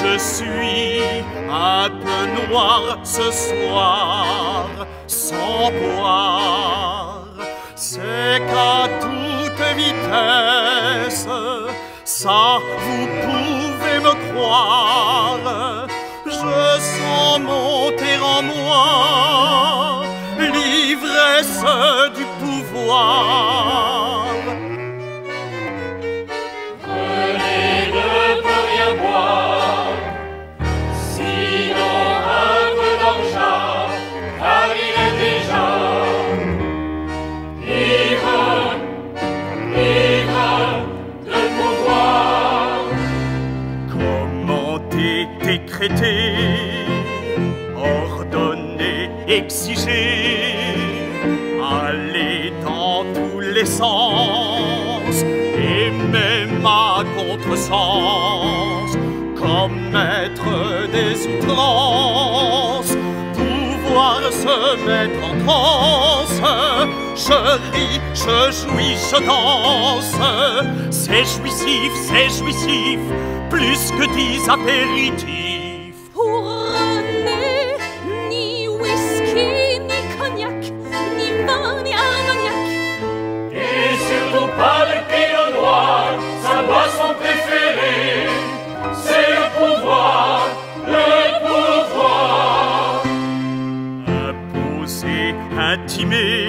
Je suis un peu noir ce soir, sans boire. C'est qu'à toute vitesse, ça vous pouvez me croire. Je sens monter en moi l'ivresse du pouvoir. Décréter, ordonner, exiger, aller dans tous les sens et même à contresens, commettre des outrances, pouvoir se mettre en transe. Je ris, je jouis, je danse, c'est jouissif, c'est jouissif, plus que dix apéritifs. Ni whisky, ni cognac, ni vin, ni armagnac. Et surtout pas le pinot noir, sa boisson préférée, c'est le pouvoir, le pouvoir. Imposer, intimer,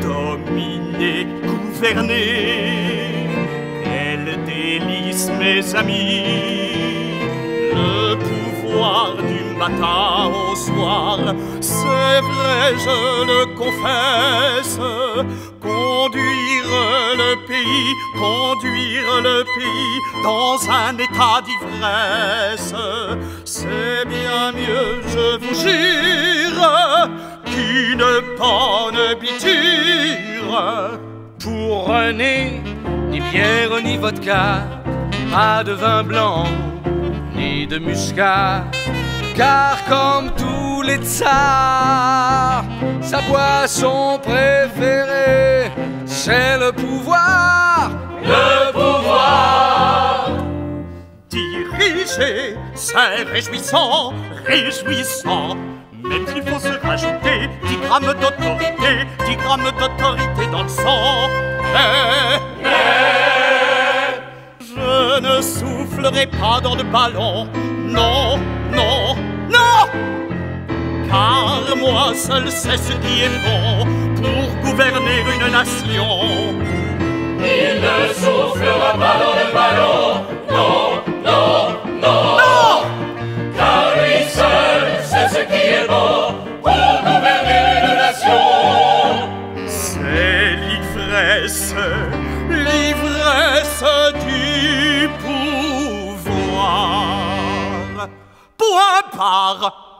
dominer, gouverner. Quel délice, mes amis, matin au soir. C'est vrai, je le confesse, conduire le pays, conduire le pays dans un état d'ivresse. C'est bien mieux, je vous jure, qu'une bonne biture. Pour René, ni bière ni vodka, pas de vin blanc, ni de muscat. Car comme tous les tsars, sa boisson préférée, c'est le pouvoir. Le pouvoir, Diriger, c'est réjouissant, réjouissant. Même s'il faut se rajouter 10 grammes d'autorité, 10 grammes d'autorité dans le sang. Mais, je ne soufflerai pas dans le ballon. Non, non, non! Car moi seul sais ce qui est bon pour gouverner une nation. il ne soufflera pas dans le ballon, par.